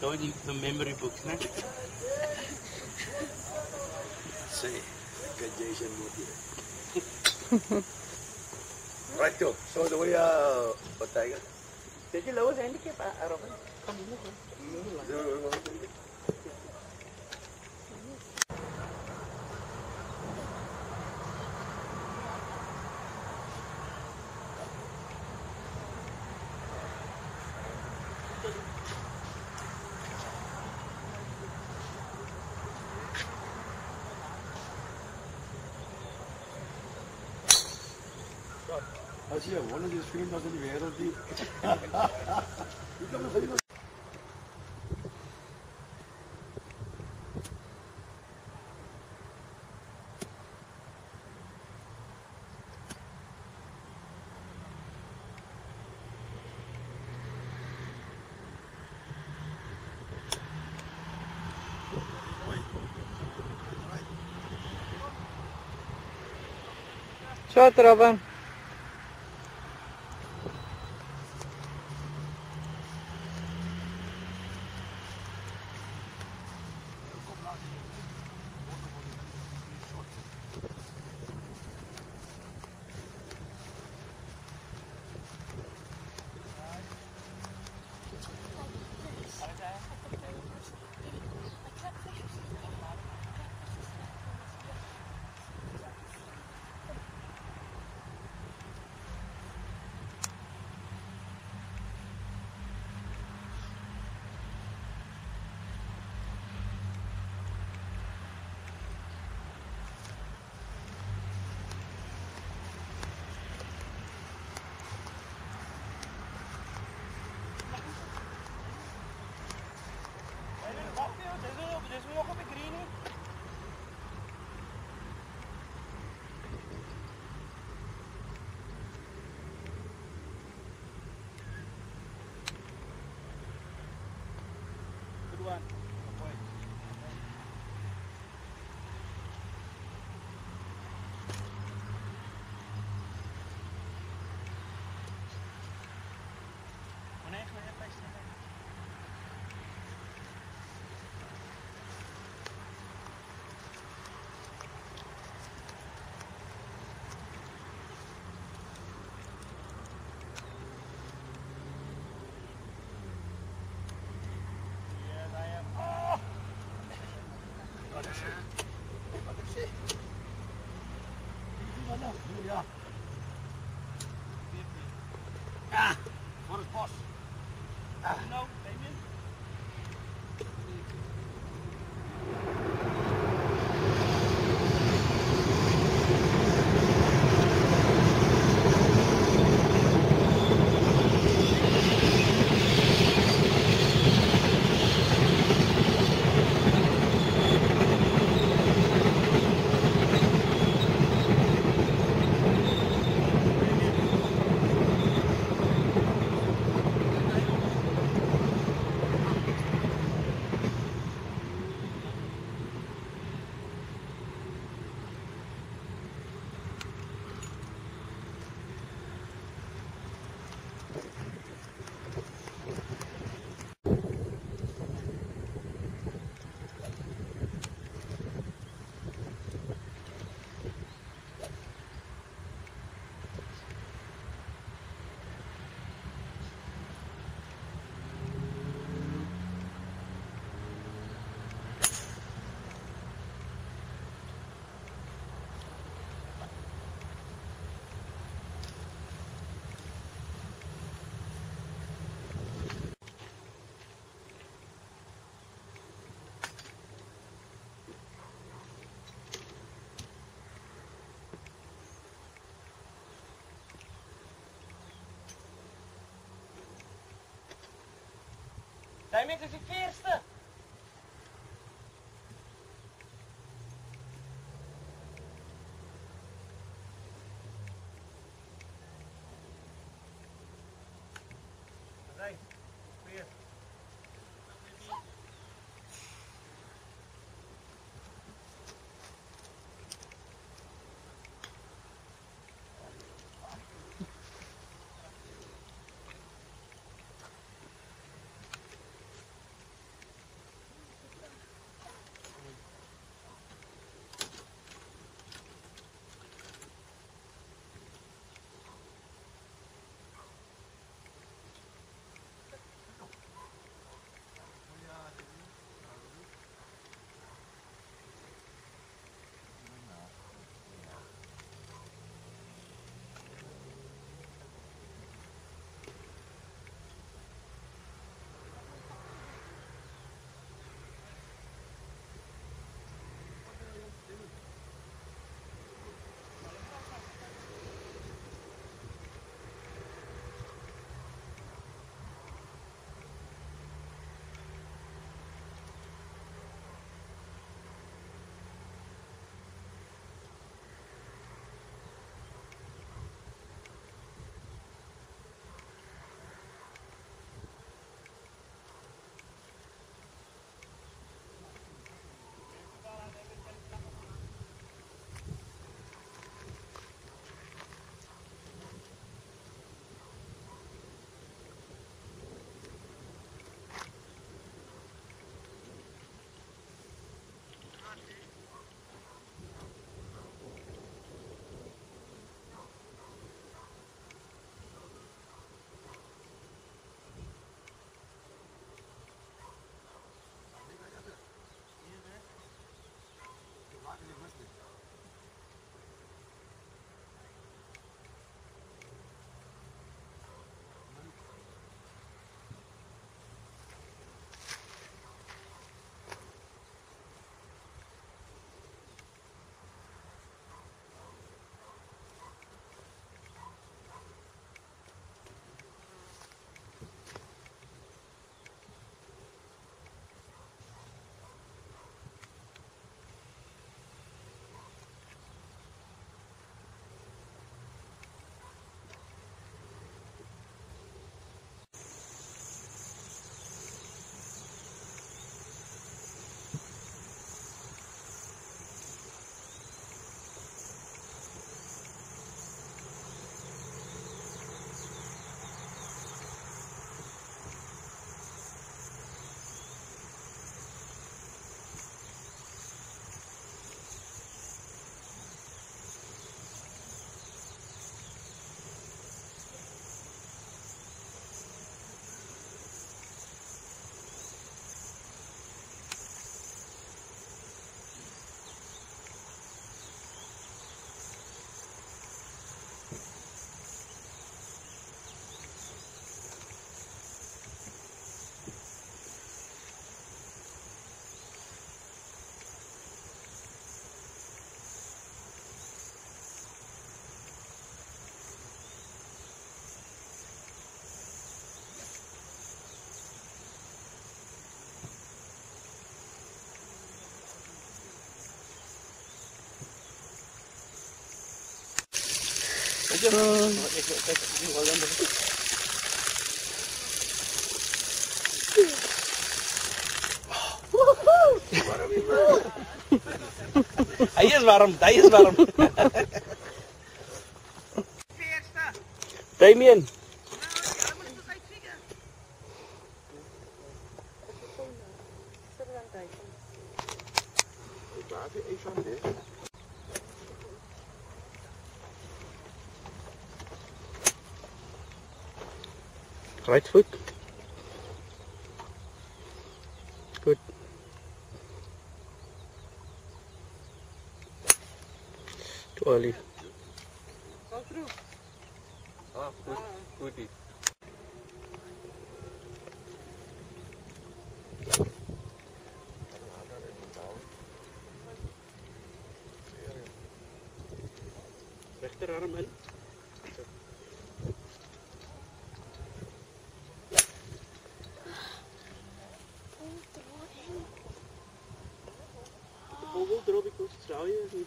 Daai die the memory books, né? Sê, ek het Jason moet hier. Right toe. So the way uh wat tiger. Dit is Louis handicap, 사실 원래 수림 자세는 왜 이러지? 일단은 저희는 Що треба? Is die eerste. Right. Ayun. Hij is warm, hij is warm. Damien. right foot. Good. Too early. Go through. Ah, good. Goodie. yeah he?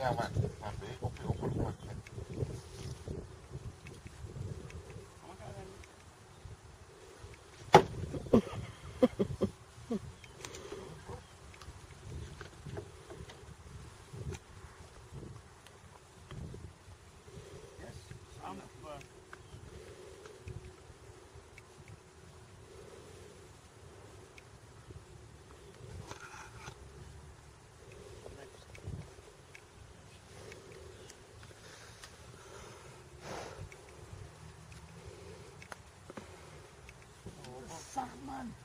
nyaman Sandman.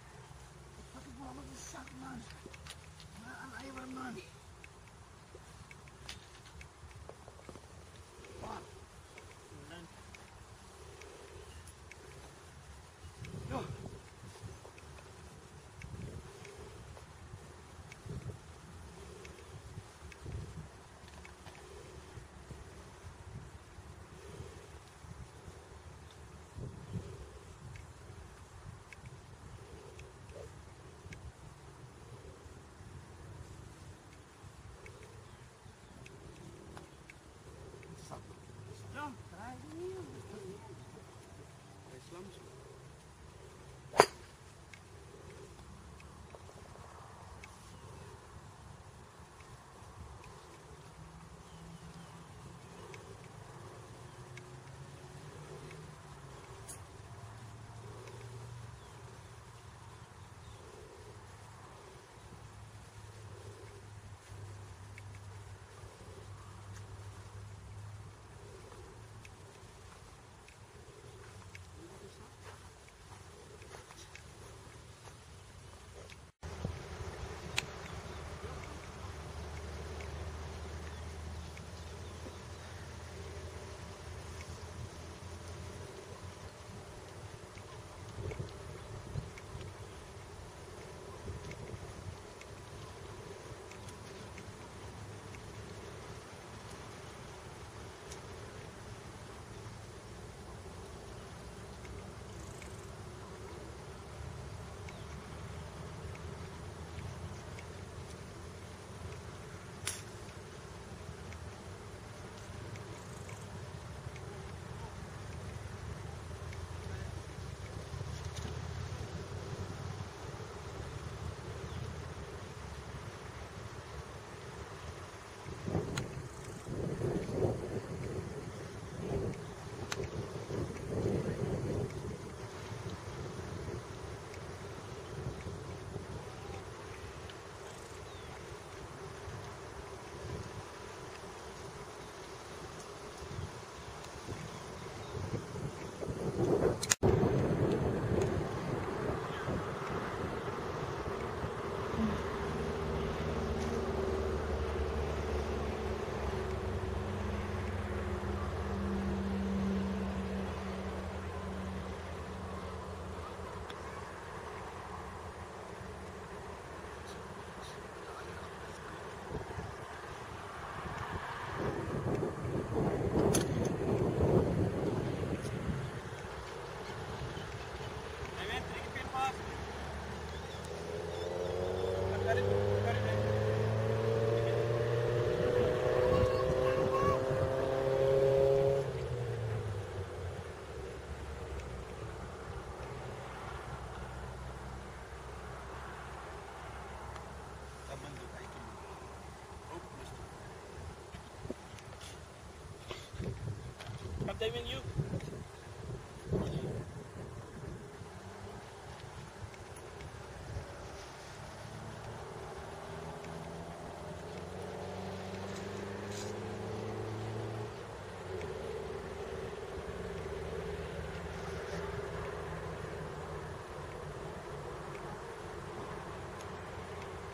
I'm you.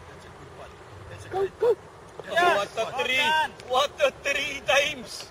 That's a good one. That's a Go, go. What a three. What a three times.